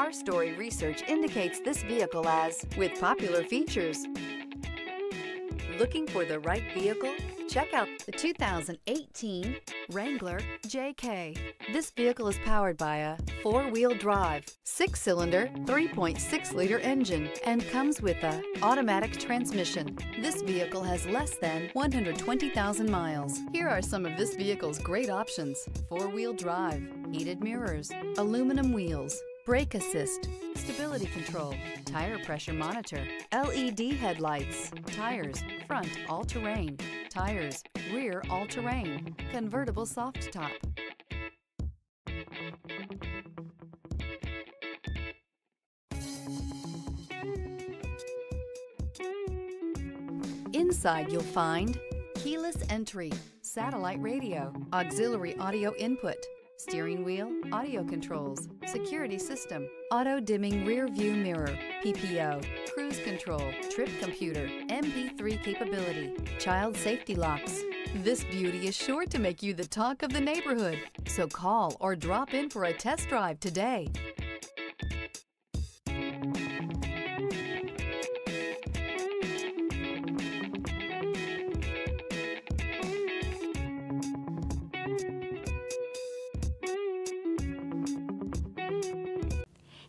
Car Story research indicates this vehicle as with popular features. Looking for the right vehicle? Check out the 2018 Wrangler JK. This vehicle is powered by a four-wheel drive, six-cylinder, 3.6-liter engine, and comes with a automatic transmission. This vehicle has less than 120,000 miles. Here are some of this vehicle's great options. Four-wheel drive, heated mirrors, aluminum wheels, brake assist, stability control, tire pressure monitor, LED headlights, tires, front all-terrain, tires, rear all-terrain, convertible soft top. Inside you'll find keyless entry, satellite radio, auxiliary audio input, steering wheel, audio controls, security system, auto dimming rear view mirror, PPO, cruise control, trip computer, MP3 capability, child safety locks. This beauty is sure to make you the talk of the neighborhood. So call or drop in for a test drive today.